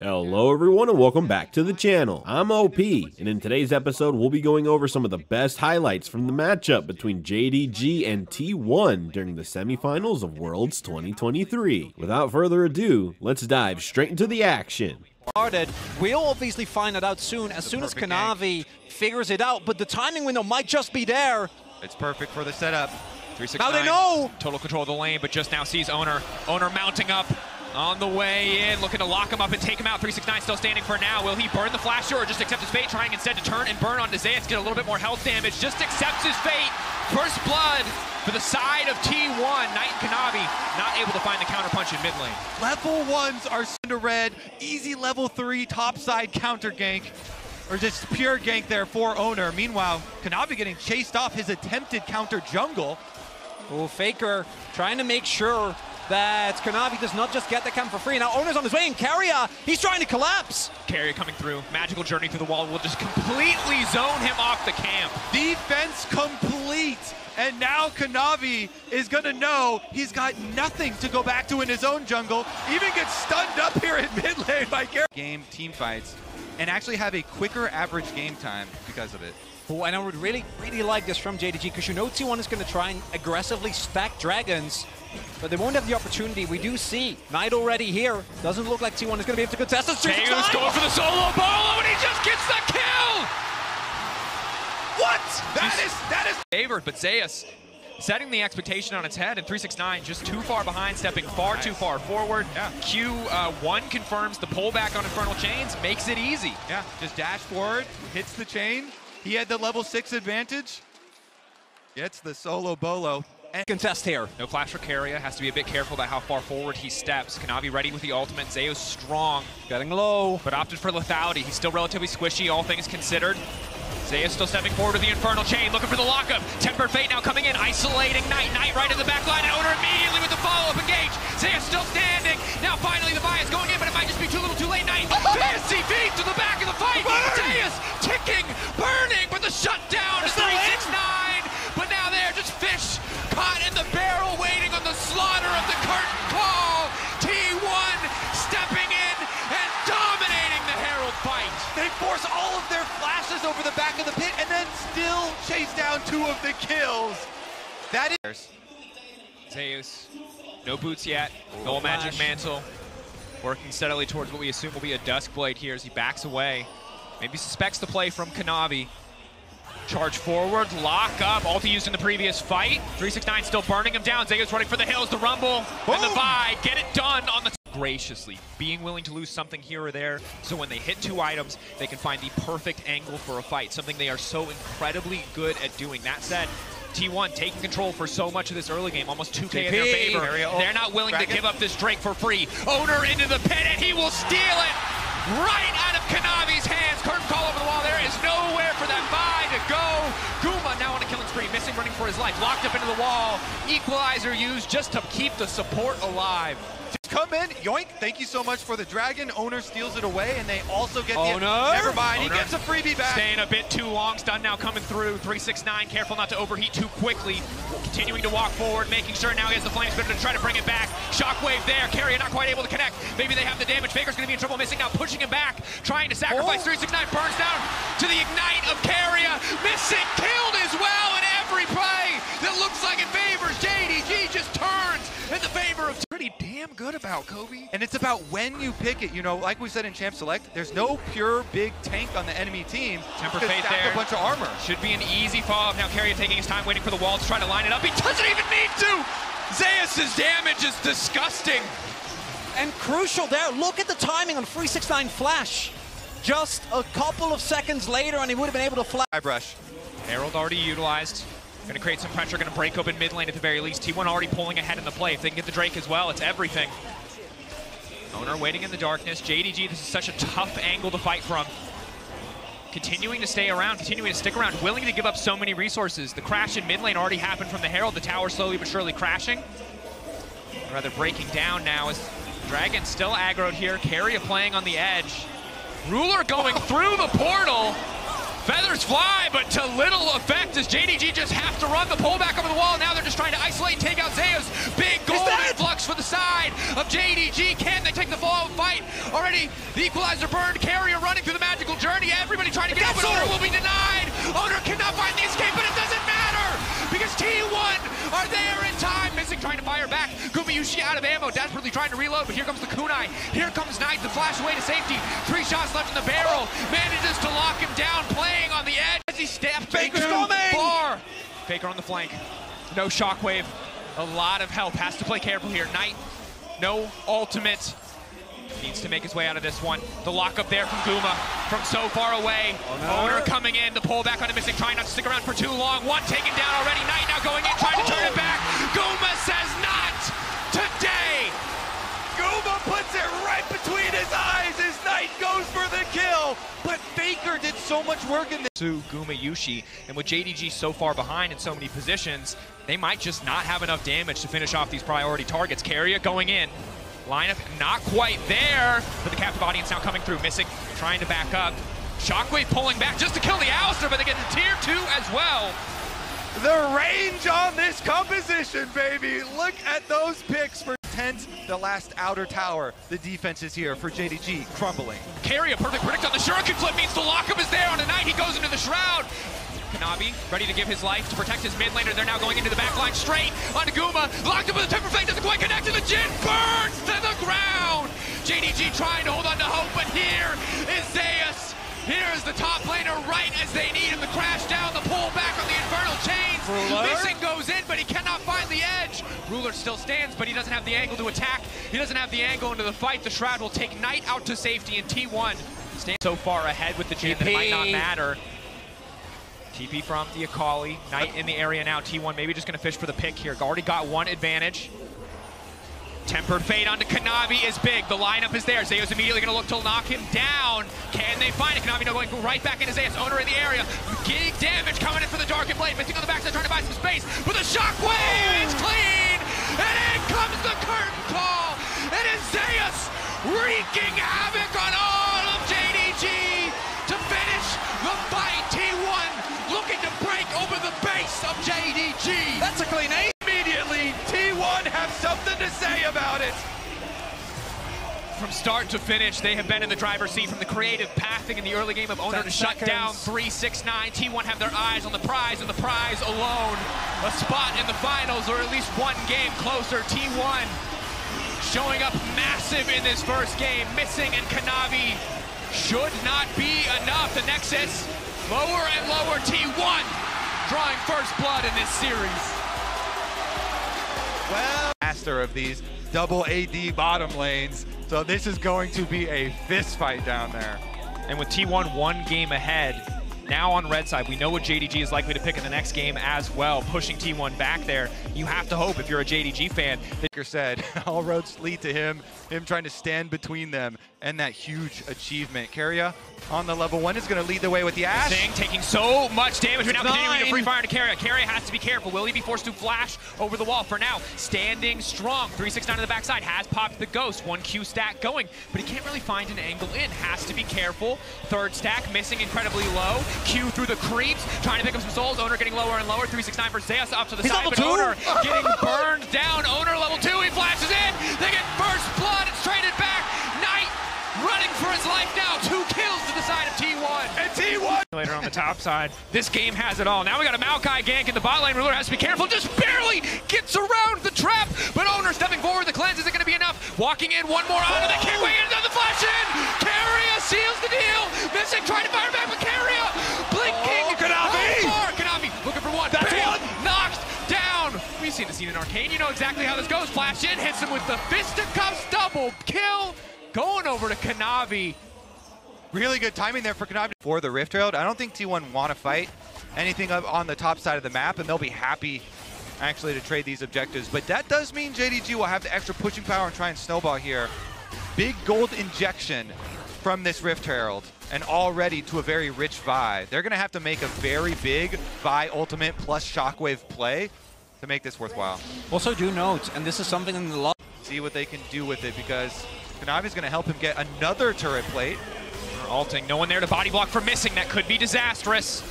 Hello everyone and welcome back to the channel. I'm OP, and in today's episode we'll be going over some of the best highlights from the matchup between JDG and T1 during the semifinals of Worlds 2023. Without further ado, let's dive straight into the action. started. We'll obviously find it out soon, as soon as perfect Kanavi figures it out, but the timing window might just be there. It's perfect for the setup. Now they know! Total control of the lane, but just now sees Oner. Oner mounting up on the way in, looking to lock him up and take him out. 369 still standing for now. Will he burn the flasher or just accept his fate, trying instead to turn and burn on Zeus, get a little bit more health damage. Just accepts his fate. First blood for the side of T1. Knight and Kanavi not able to find the counterpunch in mid lane. Level ones are Cinder Red. Easy level three topside counter gank. Or just pure gank there for Oner. Meanwhile, Kanavi getting chased off his attempted counter jungle. Oh, Faker trying to make sure that Kanavi does not just get the camp for free. Now Oner's on his way, and Keria, he's trying to collapse. Keria coming through. Magical journey through the wall will just completely zone him off the camp. Defense complete. And now Kanavi is gonna know he's got nothing to go back to in his own jungle. Even gets stunned up here in mid lane by Garrett. Game team fights and actually have a quicker average game time because of it. Oh, and I would really, really like this from JDG, because you know T1 is going to try and aggressively stack dragons, but they won't have the opportunity. We do see Knight already here. Doesn't look like T1 is going to be able to contest this. Zeus going for the solo bolo, oh, and he just gets the kill! What? That is that is favored, but Zeus setting the expectation on its head, and 369 just too far behind, stepping far Nice. too far forward. Yeah. Q1 uh, confirms the pullback on Infernal Chains, makes it easy. Yeah, just dash forward, hits the chain. He had the level six advantage. Gets the solo bolo. And contest here. No flash for Keria, has to be a bit careful about how far forward he steps. Kanavi ready with the ultimate, Zeus strong, Getting low. but opted for lethality. He's still relatively squishy, all things considered. Zeus still stepping forward with the Infernal Chain, looking for the lockup. Tempered Fate now coming in, isolating Knight. Knight right in the back line, and Oner immediately with the follow-up engage. Zeus still standing. Now finally the bias going in, but it might just be too little too late. Knight, fancy feet to the back of the fight. Zeus ticking, burning, but the shutdown over the back of the pit and then still chase down two of the kills. That is Zeus, no boots yet, oh, no magic flash. mantle, working steadily towards what we assume will be a Duskblade here as he backs away. Maybe suspects the play from Kanavi. Charge forward, lock up, ulti used in the previous fight. 369 still burning him down. Zeus running for the hills, the rumble, and the Boom! buy. Get it done on the graciously, being willing to lose something here or there, so when they hit two items, they can find the perfect angle for a fight, something they are so incredibly good at doing. That said, T1 taking control for so much of this early game, almost 2k in their favor. They're not willing Dragon. to give up this Drake for free. Oner into the pit, and he will steal it right out of Kanavi's hands. Curtain call over the wall. There is nowhere for that buy to go. Guma now on a killing spree, missing, running for his life, locked up into the wall. Equalizer used just to keep the support alive. In, yoink. Thank you so much for the dragon. Oner steals it away, and they also get the. Oner? Never mind, he Oner. gets a freebie back. Staying a bit too long. Stun now coming through. 369, careful not to overheat too quickly. Continuing to walk forward, making sure now he has the flame spitter to try to bring it back. Shockwave there. Keria not quite able to connect. Maybe they have the damage. Faker's going to be in trouble missing now, pushing him back. Trying to sacrifice. Oh. 369 burns down to the ignite of Keria. Missing, killed as well in every play that looks like it favors JDG. Just in the favor of. Pretty damn good about Kobe. And it's about when you pick it. You know, like we said in Champ Select, there's no pure big tank on the enemy team. Tempered Fate there. a bunch of armor. Should be an easy follow-up. Now Keria taking his time, waiting for the wall to try to line it up. He doesn't even need to! Zeus' damage is disgusting. And crucial there, look at the timing on 369 Flash. Just a couple of seconds later, and he would have been able to flash. Eye brush. Herald already utilized. Gonna create some pressure, gonna break open mid lane at the very least. T1 already pulling ahead in the play. If they can get the Drake as well, it's everything. Oner waiting in the darkness. JDG, this is such a tough angle to fight from. Continuing to stay around, continuing to stick around, willing to give up so many resources. The crash in mid lane already happened from the Herald. The tower slowly but surely crashing. Rather breaking down now as Dragon still aggroed here. Keria playing on the edge. Ruler going through the portal. Feathers fly, but to little effect as JDG just have to run the pullback over the wall. Now they're just trying to isolate and take out Zeus. Big golden dead. flux for the side of JDG. Can they take the fall fight? Already, the equalizer burned. Keria running through the magical journey. Everybody trying to get out, but Oner will be denied. Oner cannot find the escape, but it doesn't matter because T1 are there in time. Missing trying to fire back. Gumayushi out of ammo, desperately trying to reload, but here comes the kunai. Here comes Knight, the flash away to safety. Three shots left in the barrel. Manages to lock him down, playing on the edge as he steps Faker's into coming! bar. Faker on the flank. No shockwave. A lot of help. Has to play careful here. Knight, no ultimate. Needs to make his way out of this one. The lockup there from Guma from so far away. Oner coming in, the pull back on the missing, trying not to stick around for too long. One taken down already. Knight now going in, trying to turn it back. Guma says not today. Guma puts it right between his eyes as Knight goes for the kill. But Faker did so much work in this. To Gumayushi, and with JDG so far behind in so many positions, they might just not have enough damage to finish off these priority targets. Carrier going in. Lineup not quite there, but the captive audience now coming through, missing, trying to back up. Shockwave pulling back just to kill the Alistar, but they get the tier two as well. The range on this composition, baby. Look at those picks for tent, the last outer tower. The defense is here for JDG, crumbling. Keria a perfect predict on the Shuriken flip means the lockup is there on the Knight. He goes into the Shroud. Kanavi ready to give his life to protect his mid laner. They're now going into the back line straight onto Guma. Locked up with a Tempered Fate, doesn't quite connect to the Jhin. Burns to the ground. JDG trying to hold on to hope, but here is Zeus. Here is the top laner right as they need him to crash down the pull back on the Infernal Chains. Ruler. Missing goes in, but he cannot find the edge. Ruler still stands, but he doesn't have the angle to attack. He doesn't have the angle into the fight. The Shroud will take Knight out to safety, and T1 stands so far ahead with the Jhin that it might not matter. TP from the Akali. Knight in the area now. T1 maybe just going to fish for the pick here. Already got one advantage. Tempered Fate onto Kanavi is big. The lineup is there. Zeus immediately going to look to knock him down. Can they find it? Kanavi now going right back into Zeus. Oner in the area. Getting damage coming in for the Darkin Blade. Missing on the backside, trying to buy some space. With a shockwave, it's clean. And in comes the curtain call. and It is Zeus wreaking havoc on all of JDG to finish the fight. T1 looking to break over the base of JDG. That's a clean eight. Immediately, T1 have something to say about it. From start to finish, they have been in the driver's seat from the creative pathing in the early game of Oner to shut down 369. T1 have their eyes on the prize, and the prize alone. A spot in the finals, or at least one game closer. T1 showing up massive in this first game. Missing and Kanavi should not be enough. The Nexus lower and lower. T1 drawing first blood in this series. Well, master of these double AD bottom lanes. So this is going to be a fist fight down there. And with T1 one game ahead, now on red side, we know what JDG is likely to pick in the next game as well, pushing T1 back there. You have to hope, if you're a JDG fan, that said, all roads lead to him, him trying to stand between them and that huge achievement. Keria on the level one is going to lead the way with the Ashe. Zing taking so much damage. We're now continuing to free fire to Keria. Keria has to be careful. Will he be forced to flash over the wall? For now, standing strong. 369 on the backside has popped the ghost. One Q stack going, but he can't really find an angle in. Has to be careful. Third stack missing incredibly low. Q through the creeps, trying to pick up some souls. Oner getting lower and lower. 369 for Zeus up to the He's side, but two. Oner getting burned down. Oner level two. He flashes in. They get first blood. It's traded back. Knight running for his life now. Two kills to the side of T1. And T1 Later on the top side. This game has it all. Now we got a Maokai gank in the bot lane. Ruler has to be careful. Just barely gets around the trap. But Oner stepping forward. The cleanse isn't going to be enough. Walking in one more onto the oh. kick. Way into the flash in. Keria seals the deal. Missing. Trying to fire back. But Keria blinking. Oh, Kanavi. How far? Kanavi looking for one. That's Bam. one. Knocked down. We've seen the scene in Arcane. You know exactly how this goes. Flash in. Hits him with the fisticuffs. Double kill. Going over to Kanavi. Really good timing there for Kanavi. For the Rift Herald, I don't think T1 want to fight anything up on the top side of the map, and they'll be happy actually to trade these objectives. But that does mean JDG will have the extra pushing power and try and snowball here. Big gold injection from this Rift Herald, and already to a very rich Vi. They're going to have to make a very big Vi ultimate plus Shockwave play to make this worthwhile. Also do note, and this is something in the log. See what they can do with it because Kanavi's going to help him get another turret plate. Alting, no one there to body block for missing. That could be disastrous.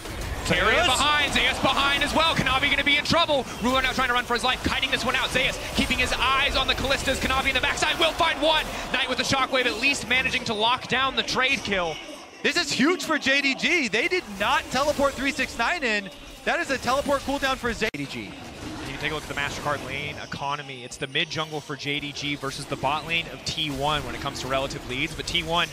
Zeus. behind, Zeus behind as well. Kanavi going to be in trouble. Ruler now trying to run for his life, kiting this one out. Zeus keeping his eyes on the Kalistas. Kanavi in the backside will find one. Knight with the shockwave, at least managing to lock down the trade kill. This is huge for JDG. They did not teleport 369 in. That is a teleport cooldown for. JDG. You take a look at the MasterCard lane economy. It's the mid jungle for JDG versus the bot lane of T1 when it comes to relative leads. But T1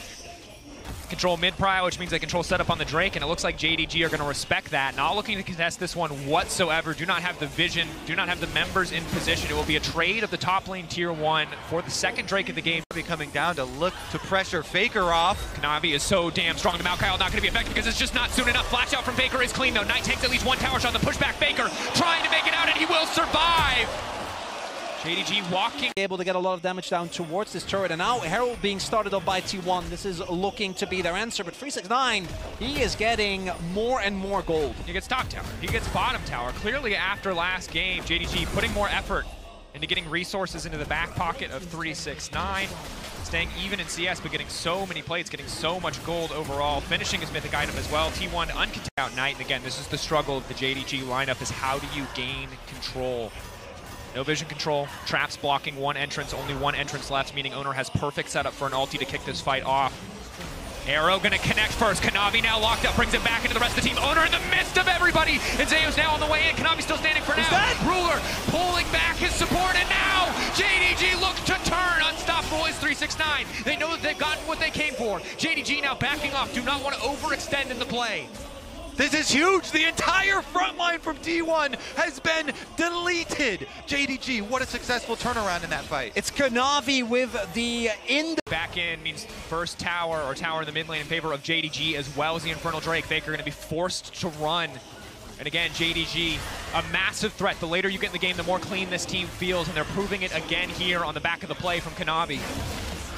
control mid prio, which means they control setup on the Drake, and it looks like JDG are going to respect that. Not looking to contest this one whatsoever. Do not have the vision, do not have the members in position. It will be a trade of the top lane tier one for the second Drake of the game. Be coming down to look to pressure Faker off. Kanavi is so damn strong. The Maokai not going to be effective because it's just not soon enough. Flash out from Faker is clean though. Knight takes at least one tower shot. The pushback Faker trying to make it out, and he will survive. JDG walking. Able to get a lot of damage down towards this turret, and now Herald being started up by T1. This is looking to be their answer, but 369, he is getting more and more gold. He gets top tower. He gets bottom tower. Clearly, after last game, JDG putting more effort into getting resources into the back pocket of 369. Staying even in CS, but getting so many plates, getting so much gold overall. Finishing his mythic item as well. T1 uncontested out Knight. And again, this is the struggle of the JDG lineup is how do you gain control? No vision control, traps blocking one entrance, only one entrance left, meaning Oner has perfect setup for an ulti to kick this fight off. Arrow gonna connect first. Kanavi now locked up, brings it back into the rest of the team. Oner in the midst of everybody. And Zeus now on the way in. Kanavi still standing for now. Ruler pulling back his support, and now JDG looks to turn. Unstoppable is 369. They know that they've gotten what they came for. JDG now backing off. Do not want to overextend in the play. This is huge. The entire front line from T1 has been deleted. JDG, what a successful turnaround in that fight. It's Kanavi with the in Back in means first tower or tower in the mid lane in favor of JDG as well as the Infernal Drake. Faker going to be forced to run. And again, JDG, a massive threat. The later you get in the game, the more clean this team feels, and they're proving it again here on the back of the play from Kanavi.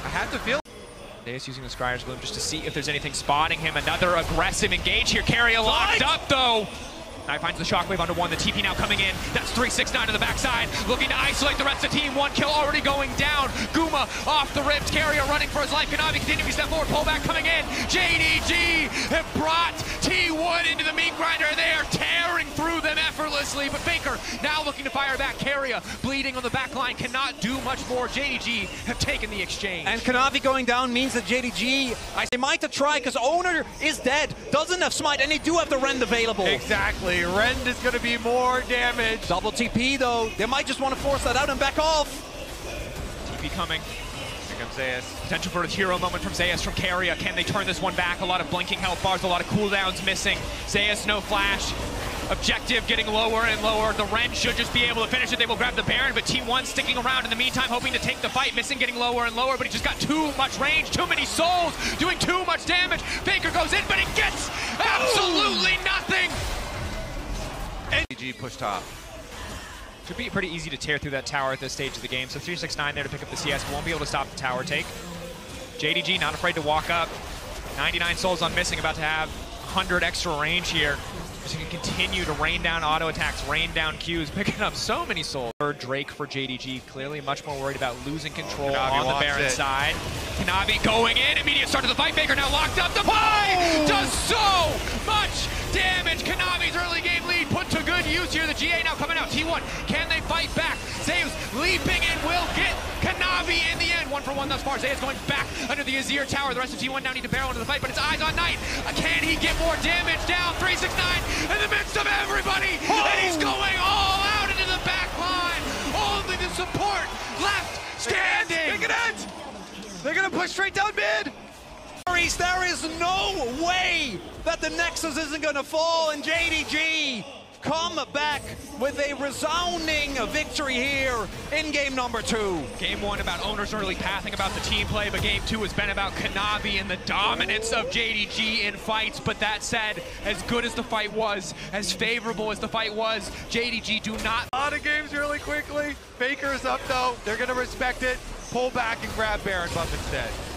I have to feel Zeus using the Scryer's Bloom just to see if there's anything spotting him. Another aggressive engage here. Keria locked up, though. Knight finds the shockwave under one. The TP now coming in. That's 369 to the backside. Looking to isolate the rest of the team. One kill already going down. Guma off the rips. Keria running for his life. Kanavi continuing to step forward. Pullback coming in. JDG have brought T1 into the meat grinder. They are tearing through them effortlessly. But Faker now looking to fire back. Keria bleeding on the back line. Cannot do much more. JDG have taken the exchange. And Kanavi going down means that JDG, I say might to try because Oner is dead, doesn't have smite, and they do have the rend available. exactly. Rend is going to be more damage. Double TP though, they might just want to force that out and back off. TP coming. Here comes Zeus. Potential for a hero moment from Zeus from Keria. Can they turn this one back? A lot of blinking health bars, a lot of cooldowns missing. Zeus, no flash. Objective getting lower and lower. The Rend should just be able to finish it. They will grab the Baron, but T1 sticking around in the meantime, hoping to take the fight. Missing, getting lower and lower, but he just got too much range, too many souls, doing too much damage. Faker goes in, but he gets absolutely nothing. JDG push top. Should be pretty easy to tear through that tower at this stage of the game. So 369 there to pick up the CS. Won't be able to stop the tower take. JDG not afraid to walk up. 99 souls on missing, about to have 100 extra range here. Just gonna continue to rain down auto attacks, rain down Qs, picking up so many souls. Drake for JDG, clearly much more worried about losing control Kanavi on the Baron it. side. Kanavi going in, immediate start to the fight. Faker now locked up. The pie oh! does so much damage. Kanavi's early game lead use here. The GA now coming out. T1, can they fight back? Zeus leaping in will get Kanavi in the end. One for one thus far. Zeus going back under the Azir tower. The rest of T1 now need to barrel into the fight, but it's eyes on Knight. Uh, Can he get more damage down? 369 in the midst of everybody. And he's going all out into the back line. Only the support left standing. Look at it! They're going to push straight down mid. There is no way that the Nexus isn't going to fall, and JDG come back with a resounding victory here in game number two. Game one about Oner's early pathing, about the team play, but game two has been about Kanavi and the dominance of JDG in fights. But that said, as good as the fight was, as favorable as the fight was, JDG do not A lot of games really quickly. Faker's up though. They're going to respect it. Pull back and grab Baron buff instead.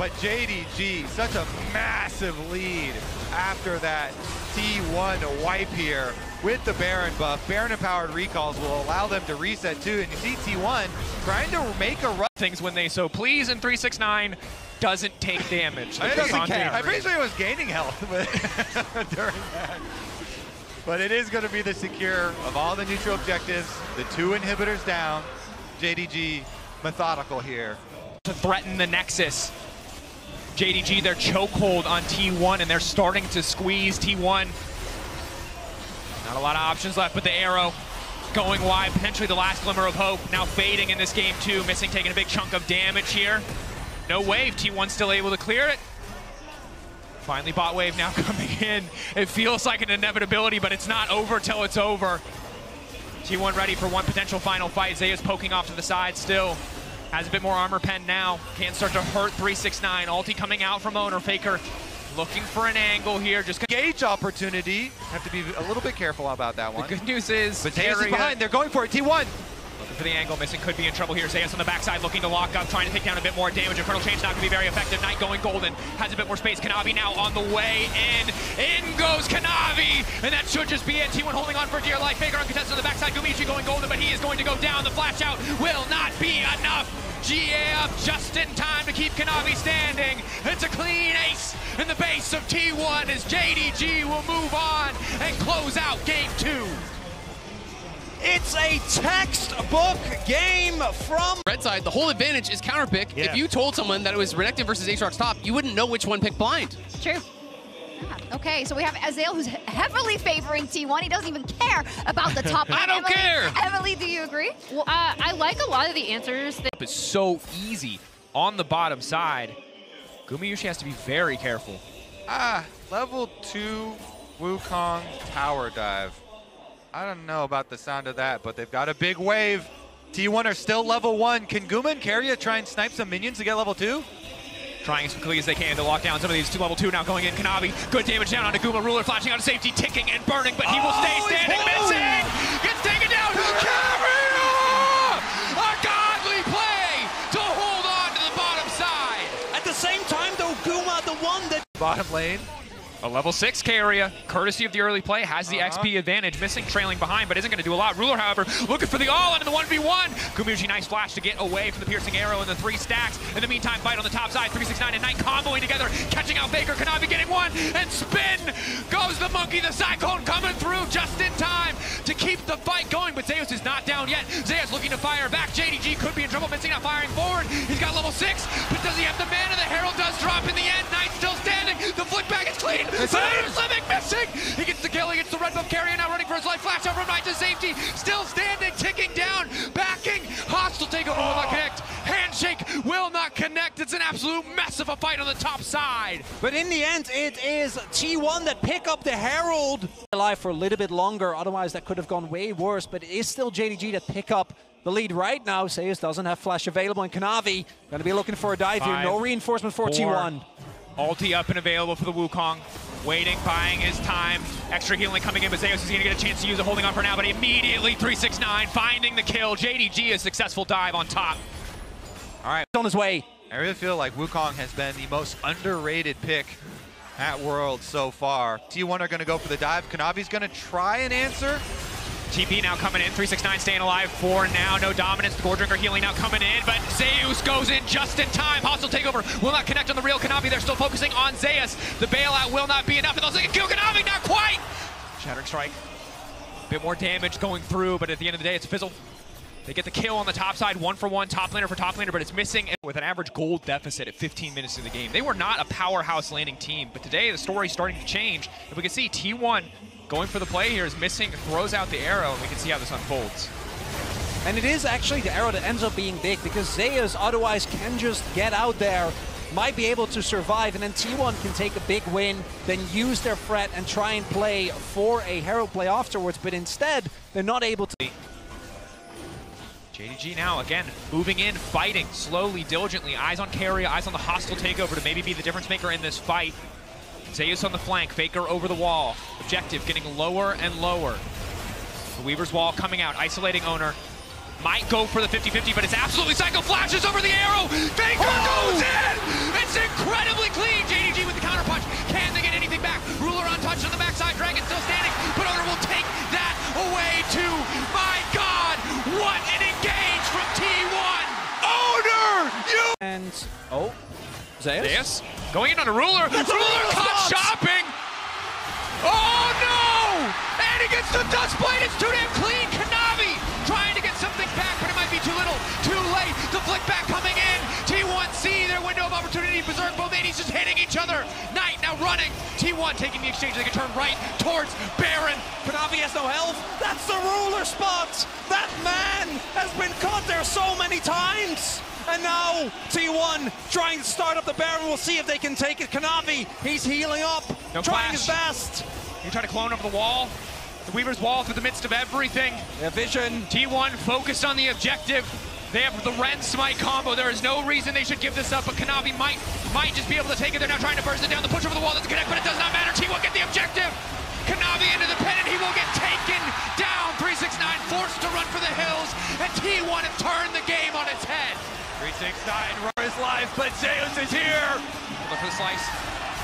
But JDG, such a massive lead after that T1 wipe here with the Baron buff. Baron empowered recalls will allow them to reset too. And you see T1 trying to make a run. things when they so please in 369. doesn't take damage. I doesn't. I'm pretty sure he was gaining health but during that. But it is going to be the secure of all the neutral objectives. The two inhibitors down. JDG methodical here. to threaten the Nexus. JDG, their chokehold on T1, and they're starting to squeeze T1. Not a lot of options left, but the arrow going wide, potentially the last glimmer of hope. Now fading in this game too, missing taking a big chunk of damage here. No wave, T1 still able to clear it. Finally bot wave now coming in. It feels like an inevitability, but it's not over till it's over. T1 ready for one potential final fight. Zaya's poking off to the side still. Has a bit more armor pen now. Can't start to hurt 369. Ulti coming out from Oner. Faker looking for an angle here. Just Gauge opportunity. Have to be a little bit careful about that one. the good news is But is behind. They're going for it. T1. For the angle. Missing could be in trouble here. Zayas on the backside looking to lock up, trying to take down a bit more damage. Infernal Chains not going to be very effective. Knight going golden. Has a bit more space. Kanavi now on the way in. In goes Kanavi. And that should just be it. T1 holding on for dear life. Faker uncontested on the backside. Gumichi going golden, but he is going to go down. The flash out will not be enough. GA up just in time to keep Kanavi standing. It's a clean ace in the base of T1 as JDG will move on and close out game two. It's a textbook game from Red side, the whole advantage is counter pick. Yeah. If you told someone that it was Renekton versus Aatrox top, you wouldn't know which one picked blind. True. Yeah. Okay, so we have Azael who's heavily favoring T1. He doesn't even care about the top. I don't Emily, care. Emily, do you agree? Well, uh, I like a lot of the answers that is so easy on the bottom side. Gumayushi has to be very careful. Ah, level two Wukong tower dive. I don't know about the sound of that, but they've got a big wave. T1 are still level one. Can Guma and Keria try and snipe some minions to get level two? Trying as quickly as they can to lock down some of these two level two now going in. Kanabi, good damage down onto Guma. Ruler flashing out of safety, ticking and burning, but he will stay Oh, standing. Missing! Gets taken down. Keria! A godly play to hold on to the bottom side. At the same time, though, Guma, the one that Bottom lane. A level six Keria, courtesy of the early play, has the Uh-huh. XP advantage, missing trailing behind, but isn't going to do a lot. Ruler, however, looking for the all in the 1v1. Gumayushi, nice flash to get away from the piercing arrow and the three stacks. In the meantime, fight on the top side, 369 and Knight comboing together, catching out Faker. Kanavi getting one, and spin goes the monkey. The cyclone coming through just in time to keep the fight going, but Zeus is not down yet. Zeus looking to fire back. JDG could be in trouble, missing, not firing forward. He's got level six, but does he have the mana? The Herald does drop in the end. Knight still standing. The flick back is clean. Slimming missing. He gets the kill. He gets the red buff carrier now running for his life. Flash out from Knight to safety. Still standing, ticking down, backing. Hostile takeover will not connect. Handshake will not connect. It's an absolute mess of a fight on the top side. But in the end, it is T1 that pick up the Herald. alive for a little bit longer. Otherwise, that could have gone way worse. But it is still JDG that pick up the lead right now. Zeus doesn't have flash available, and Kanavi going to be looking for a dive here. No reinforcement for four, T1. Ulti up and available for the Wukong. Waiting, buying his time. Extra healing coming in, but Zeus is going to get a chance to use it, holding on for now, but immediately 369, finding the kill. JDG, a successful dive on top. All right. On his way. I really feel like Wukong has been the most underrated pick at World so far. T1 are going to go for the dive. Kanavi's going to try and answer. TP now coming in, 369 staying alive for now. No dominance. The Goredrinker healing now coming in, but Zeus goes in just in time. Hostile takeover will not connect on the real Kanavi. They're still focusing on Zeus. The bailout will not be enough, and they'll kill Kanavi, not quite. Shattering Strike. a Bit more damage going through, but at the end of the day, it's fizzled. They get the kill on the top side, one for one, top laner for top laner, but it's missing with an average gold deficit at 15 minutes in the game. They were not a powerhouse landing team, but today the story's starting to change. And we can see T1 going for the play here is missing, throws out the arrow, and we can see how this unfolds. And it is actually the arrow that ends up being big because Zeus otherwise can just get out there, might be able to survive, and then T1 can take a big win, then use their threat and try and play for a hero play afterwards. But instead, they're not able to. JDG now, again, moving in, fighting, slowly, diligently, eyes on Keria, eyes on the hostile takeover to maybe be the difference maker in this fight. Zeus on the flank, Faker over the wall. Objective getting lower and lower. The Weaver's wall coming out, isolating Oner. Might go for the 50-50, but it's absolutely Psycho flashes over the arrow. Faker goes oh! in! It's incredibly clean. JDG with the counterpunch. Can they get anything back? Ruler untouched on the backside. Dragon still standing, but Oner will take that away too. My God, what an engage from T1! Oner, you And oh, Zeus? Zeus going in on a ruler. That's ruler caught spot! shopping. Oh no! And he gets the Duskblade. It's too damn clean. Kanavi trying to get something back, but it might be too little. Too late. The flick back coming in. T1C, their window of opportunity. Berserk, both 80s just hitting each other. Knight now running. T1 taking the exchange. They can turn right towards Baron. Kanavi has no health. That's the ruler spot. That man has been caught there so many times. And now T1 trying to start up the Baron. We'll see if they can take it. Kanavi, he's healing up, No trying his best. You try to clone over the wall. The Weaver's wall through the midst of everything. Yeah, vision. T1 focused on the objective. They have the Rend Smite combo. There is no reason they should give this up, but Kanavi might might just be able to take it. They're now trying to burst it down. The push over the wall doesn't connect, but it does not matter. T1 get the objective. Kanavi into the pin, and he will get taken down. 369 forced to run for the hills, and T1 have turned the game on its head. 369 Roar is live, but Zeus is here. Look for the slice.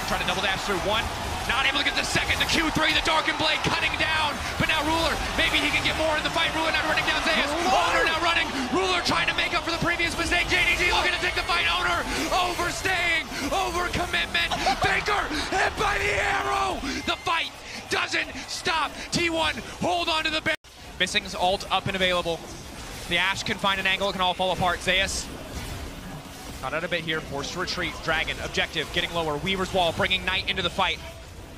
Try to double dash through one. Not able to get the second. The Q3, the Darkened Blade cutting down. But now Ruler, maybe he can get more in the fight. Ruler now running down Zeus. Oner now running. Ruler trying to make up for the previous mistake. JDG looking to take the fight. Oner overstaying, over commitment. Faker hit by the arrow. The fight doesn't stop. T1 hold on to the bear. Missing's ult up and available. The Ashe can find an angle. It can all fall apart. Zeus Got out a bit here, forced to retreat. Dragon, objective, getting lower. Weaver's Wall, bringing Knight into the fight.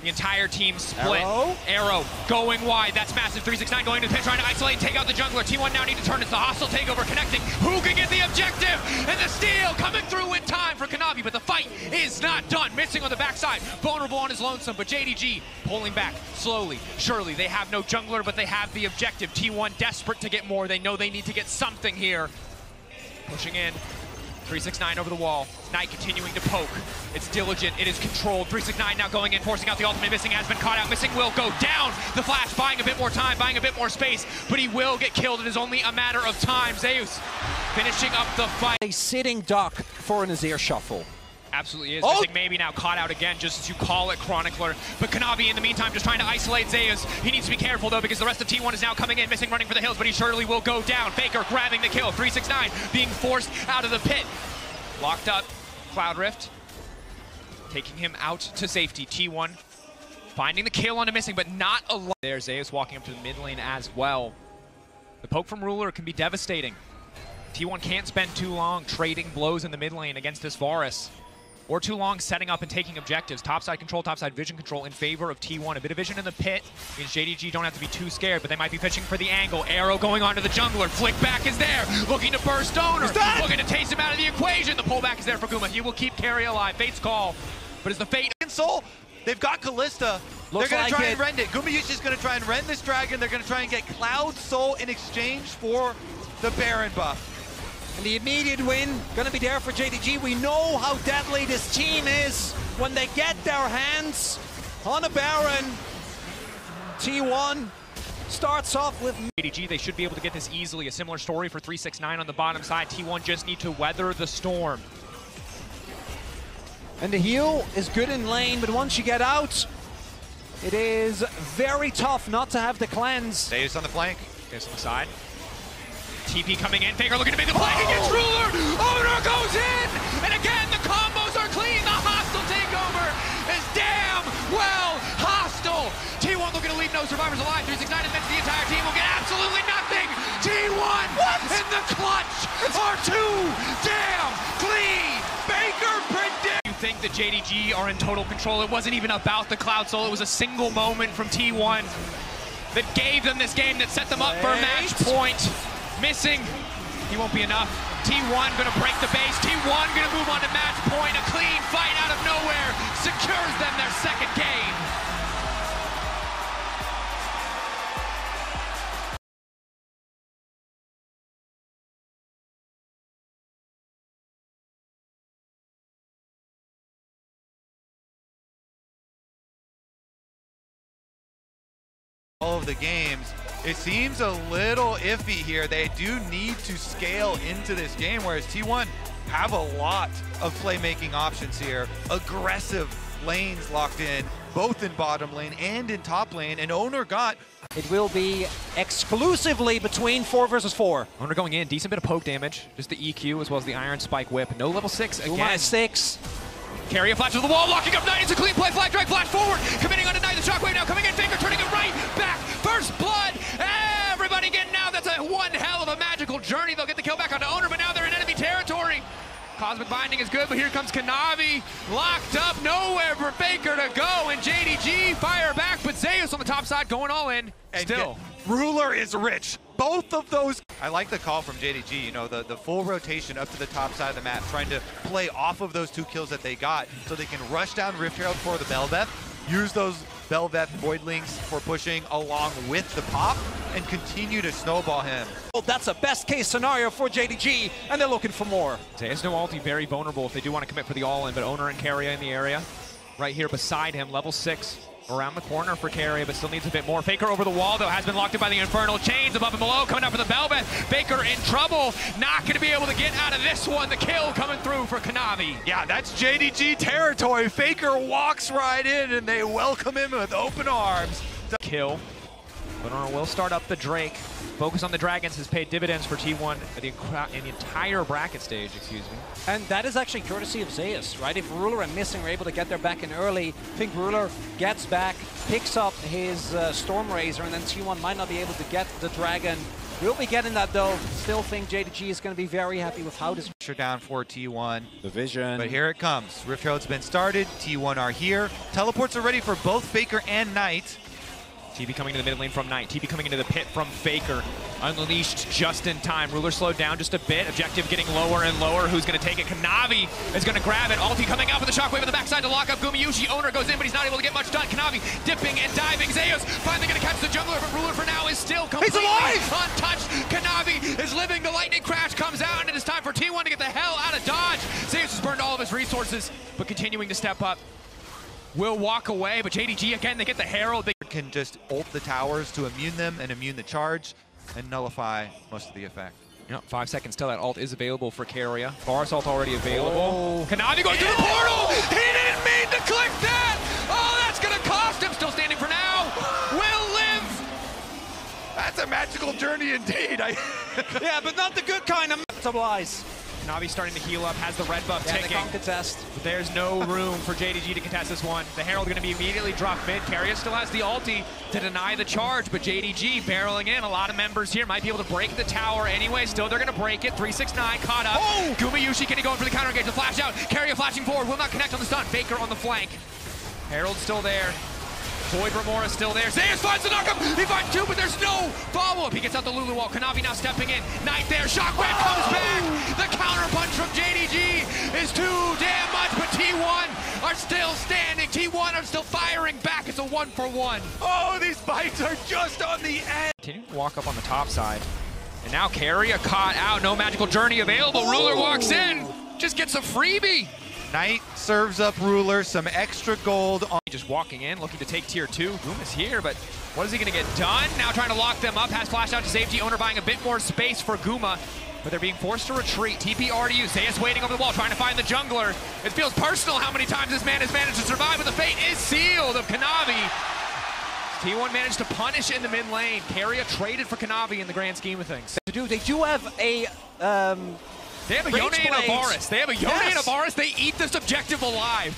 The entire team split. Arrow. Arrow going wide. That's massive. 369 going to the pin, trying to isolate and take out the jungler. T1 now need to turn. It's the hostile takeover connecting. Who can get the objective? And the steal coming through in time for Kanavi, but the fight is not done. Missing on the backside. Vulnerable on his lonesome, but JDG pulling back slowly, surely. They have no jungler, but they have the objective. T1 desperate to get more. They know they need to get something here. Pushing in. 369 over the wall. Knight continuing to poke. It's diligent. It is controlled. 369 now going in, forcing out the ultimate. Missing has been caught out. Missing will go down. The flash buying a bit more time, buying a bit more space, but he will get killed. It is only a matter of time. Zeus finishing up the fight. A sitting duck for an Azir shuffle. Absolutely is. Oh! Maybe now caught out again, just as you call it, Chronicler. But Kanavi in the meantime just trying to isolate Zeus. He needs to be careful though because the rest of T1 is now coming in, missing running for the hills, but he surely will go down. Faker grabbing the kill. 369 being forced out of the pit. Locked up. Cloud Rift. Taking him out to safety. T1 finding the kill on a missing, but not a lot. There, Zeus walking up to the mid lane as well. The poke from Ruler can be devastating. T1 can't spend too long trading blows in the mid lane against this Varus. Or too long setting up and taking objectives. Topside control, topside vision control in favor of T1. A bit of vision in the pit means JDG don't have to be too scared, but they might be fishing for the angle. Arrow going onto the jungler. Flick back is there. Looking to burst Oner. Looking to taste him out of the equation. The pullback is there for Guma. He will keep Keria alive. Fate's call. But is the Fate Soul, they've got Kalista. Looks They're going like to try it. and rend it. Gumayushi's going to try and rend this dragon. They're going to try and get Cloud Soul in exchange for the Baron buff. And the immediate win gonna be there for JDG. We know how deadly this team is when they get their hands on a Baron. T1 starts off with JDG, they should be able to get this easily. A similar story for 369 on the bottom side. T1 just need to weather the storm. And the heal is good in lane, but once you get out, it is very tough not to have the cleanse. Zeus on the flank. Goes on the side. TP coming in. Faker looking to make the play against oh! Ruler. Oner goes in. And again, the combos are clean. The hostile takeover is damn well hostile. T1 looking to leave no survivors alive. 369 admits the entire team will get absolutely nothing. T1 in the clutch are two damn clean. Faker predict. You think the JDG are in total control? It wasn't even about the Cloud Soul. It was a single moment from T1 that gave them this game, that set them up for a match point. Missing, he won't be enough. T1 gonna break the base. T1 gonna move on to match point. A clean fight out of nowhere secures them their second game. all of the games. It seems a little iffy here. They do need to scale into this game, whereas T1 have a lot of playmaking options here. Aggressive lanes locked in, both in bottom lane and in top lane, and Oner got... It will be exclusively between 4 versus 4. Oner going in, decent bit of poke damage, just the EQ as well as the Iron Spike Whip. No level 6 again. 6. Keria flash to the wall, locking up Knight. It's a clean play. Flag drag flash forward, committing on a Knight. The shockwave now coming in. Faker turning it right back. First blood. Everybody getting Now That's a one hell of a magical journey. They'll get the kill back onto Oner, but now they're in enemy territory. Cosmic Binding is good, but here comes Kanavi. Locked up, nowhere for Faker to go, and JDG fire back, but Zeus on the top side going all in, and still. Ruler is rich. Both of those I like the call from JDG. You know, the, the full rotation up to the top side of the map, trying to play off of those two kills that they got so they can rush down Rift Herald for the Bel'Veth, use those Bel'Veth Voidlings for pushing along with the pop, and continue to snowball him. Well, that's a best case scenario for JDG, and they're looking for more. Zeus no ulti, very vulnerable if they do want to commit for the all-in, but Oner and Keria in the area. Right here beside him, level six. Around the corner for Keria, but still needs a bit more. Faker over the wall, though, has been locked in by the Infernal Chains above and below, coming up for the Bel'Veth. Faker in trouble, not going to be able to get out of this one. The kill coming through for Kanavi. Yeah, that's JDG territory. Faker walks right in, and they welcome him with open arms. Kill. But will start up the Drake. Focus on the Dragons has paid dividends for T1 the, in the entire bracket stage, excuse me. And that is actually courtesy of Zeus, right? If Ruler and Missing are able to get their back in early, I think Ruler gets back, picks up his uh, Storm Razor, and then T1 might not be able to get the Dragon. We'll be getting that though. Still think JDG is going to be very happy with how this. Pressure down for T1. The vision. But here it comes. Rift Herald's been started. T1 are here. Teleports are ready for both Faker and Knight. TP coming to the mid lane from Knight. TP coming into the pit from Faker. Unleashed just in time. Ruler slowed down just a bit. Objective getting lower and lower. Who's going to take it? Kanavi is going to grab it. Ulti coming out with the shockwave on the backside to lock up Gumayushi. Oner goes in, but he's not able to get much done. Kanavi dipping and diving. Zeus finally going to catch the jungler, but Ruler for now is still completely alive! untouched. Kanavi is living. The lightning crash comes out, and it is time for T1 to get the hell out of dodge. Zeus has burned all of his resources, but continuing to step up. Will walk away, but JDG again, they get the Herald. They Can just ult the towers to immune them and immune the charge and nullify most of the effect. Yep, five seconds till that ult is available for Keria. Bar ult already available. Oh. Kanavi going through the portal! He didn't mean to click that! Oh, that's gonna cost him! Still standing for now. Will live! That's a magical journey indeed. I yeah, but not the good kind of stabilize. Kanavi starting to heal up, has the red buff Yeah, they ticking. can't contest. There's no room for JDG to contest this one. The Herald gonna be immediately dropped mid. Keria still has the ulti to deny the charge, but JDG barreling in. A lot of members here might be able to break the tower anyway. Still, they're gonna break it. 369 caught up. Oh! Gumayushi going for the counter engage. The flash out. Keria flashing forward. Will not connect on the stun. Faker on the flank. Herald's still there. Void Remora still there. Zeus finds the knockup. He finds two, but there's no follow-up. He gets out the Lulu wall. Kanavi now stepping in. Knight there. Shockwave comes oh! back. The counter punch from JDG is too damn much, but T1 are still standing. T1 are still firing back. It's a one for one. Oh, these bites are just on the end. Continue to walk up on the top side. And now Keria caught out. No magical journey available. Ruler walks in. Just gets a freebie. Knight serves up Ruler some extra gold on Just walking in, looking to take tier two. Boom is here, but what is he going to get done? Now trying to lock them up. Has flash out to safety. Oner buying a bit more space for Guma. But they're being forced to retreat. TP RDU. Zeus waiting over the wall, trying to find the jungler. It feels personal how many times this man has managed to survive, but the fate is sealed of Kanavi. T1 managed to punish in the mid lane. Keria traded for Kanavi in the grand scheme of things. To do, they do have a um, They have a Rage Yone and a. Varus. They have a Yone Yes. and a Varus. They eat this objective alive.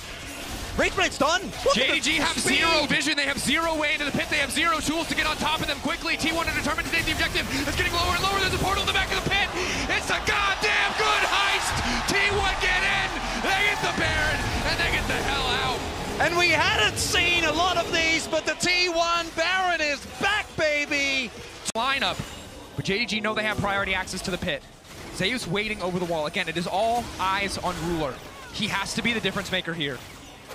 Rage done. Look JDG have speed. zero vision. They have zero way into the pit. They have zero tools to get on top of them quickly. T1 are determined to take the objective. It's getting lower and lower. There's a portal in the back of the pit. It's a goddamn good heist. T1 get in. They get the Baron, and they get the hell out. And we hadn't seen a lot of these, but the T1 Baron is back, baby. Lineup. But JDG know they have priority access to the pit. Zeus waiting over the wall. Again, it is all eyes on Ruler. He has to be the difference maker here.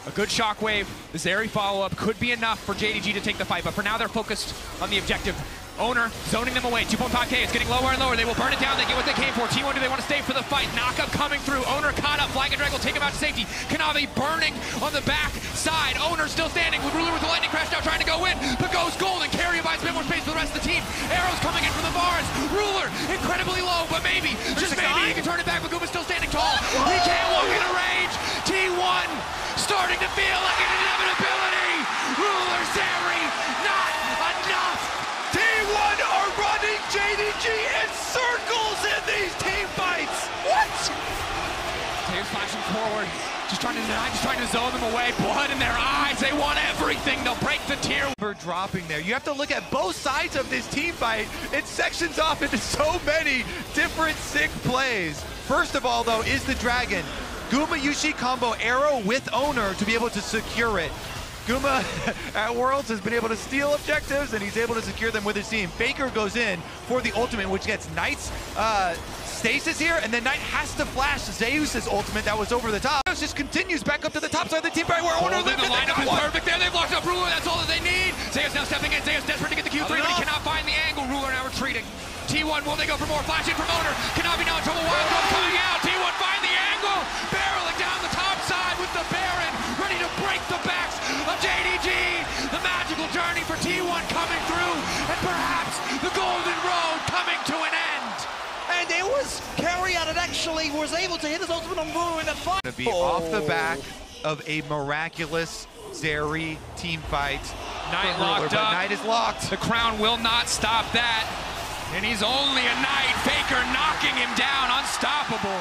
A good shockwave, the Zeri follow-up could be enough for JDG to take the fight, but for now they're focused on the objective. Oner zoning them away. 2.5k. It's getting lower and lower. They will burn it down. They get what they came for. T1, do they want to stay for the fight? Knockup coming through. Oner caught up. Flag and Drag will take him out to safety. Kanavi burning on the back side. Oner still standing with Ruler with the lightning crash now trying to go in. But goes gold and Keria buys a bit more space for the rest of the team. Arrows coming incredibly low, but maybe, just maybe, he can turn it back. But Guma's still standing tall. He can't walk into range. T1 starting to feel like an deny, just trying to zone them away. Blood in their eyes. They want everything. They'll break the tier. We're dropping there. You have to look at both sides of this team fight. It sections off into so many different sick plays. First of all, though, is the Dragon. Gumayushi combo arrow with Oner to be able to secure it. Guma at Worlds has been able to steal objectives and he's able to secure them with his team. Faker goes in for the ultimate, which gets Knight's uh, stasis here, and the Knight has to flash Zeus's ultimate that was over the top. Zeus just continues back up to the top side of the team right where Oner lived. the lineup is perfect there. They've locked up Ruler. That's all that they need. Zeus now stepping in. Zeus desperate to get the Q3, but he cannot find the angle. Ruler now retreating. T1, will they go for more? Flash in from Oner. be now in trouble. Wild Card coming out. T1 find the angle. Barreling down the top side with the Baron. Ready to break the backs of JDG. The magical journey for T1 coming through. And perhaps the Golden Road coming to an end. And it was Keria that actually was able to hit his ultimate on Ruler in that fight. to be off the back of a miraculous Zeri team fight. Knight for Ruler, locked up. Knight is locked. The crown will not stop that. And he's only a knight. Faker knocking him down. Unstoppable.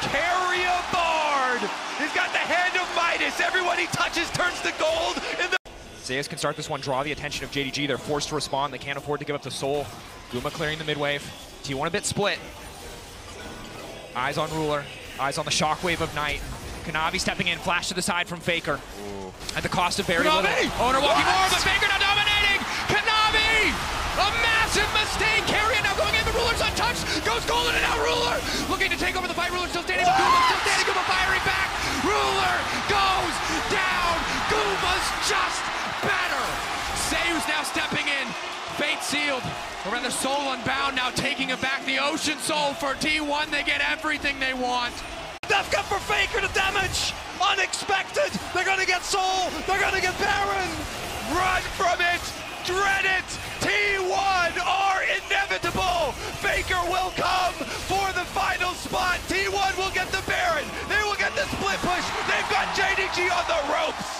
Keria Bard. He's got the hand of Midas. Everyone he touches turns to gold. In the Zeus can start this one, draw the attention of JDG. They're forced to respond. They can't afford to give up the soul. Guma clearing the midwave. T1 a bit split. Eyes on Ruler. Eyes on the shockwave of Knight. Kanavi stepping in. Flash to the side from Faker. At the cost of very Kanavi! little. Oner walking What? more, but Faker now dominating. Kanavi! A massive mistake. Keria now going in. The Ruler's untouched. Goes golden and now Ruler looking to take Or rather, Soul Unbound now taking it back. The Ocean Soul for T1. They get everything they want. Cut for Faker to damage. Unexpected. They're going to get Soul. They're going to get Baron. run from it. Dread it. T1 are inevitable. Faker will come for the final spot. T1 will get the Baron. They will get the split push. They've got JDG on the ropes.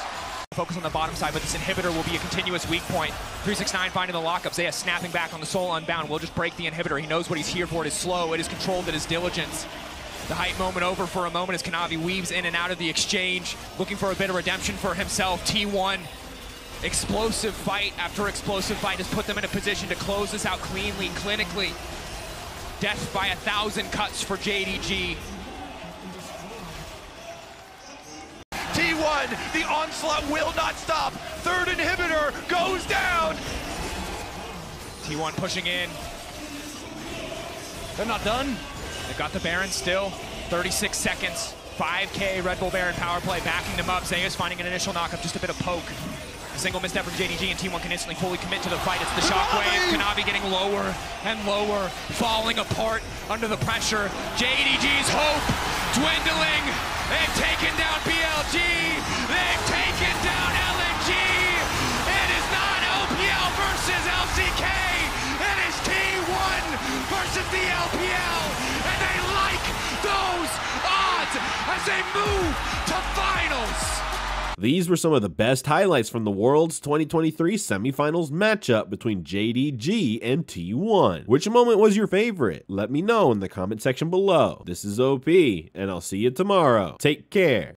Focus on the bottom side, but this inhibitor will be a continuous weak point. 369 finding the lockup. Xayah snapping back on the Soul Unbound. Will just break the inhibitor. He knows what he's here for. It is slow. It is controlled. It is diligence. The hype moment over for a moment as Kanavi weaves in and out of the exchange, looking for a bit of redemption for himself. T1, explosive fight after explosive fight has put them in a position to close this out cleanly, clinically. Death by a thousand cuts for JDG. T1, the onslaught will not stop. Third inhibitor goes down. T1 pushing in. They're not done. They've got the Baron still. 36 seconds. 5K Red Bull Baron power play backing them up. Zeus finding an initial knockup, just a bit of poke. A single misstep from JDG and T1 can instantly fully commit to the fight. It's the shockwave. Kanavi getting lower and lower, falling apart under the pressure. JDG's hope dwindling. They've taken down BLG. They've taken down LNG. It is not LPL versus LCK. It is T1 versus the LPL. And they like those odds as they move to finals. These were some of the best highlights from the World's 2023 semifinals matchup between JDG and T1. Which moment was your favorite? Let me know in the comment section below. This is OP, and I'll see you tomorrow. Take care.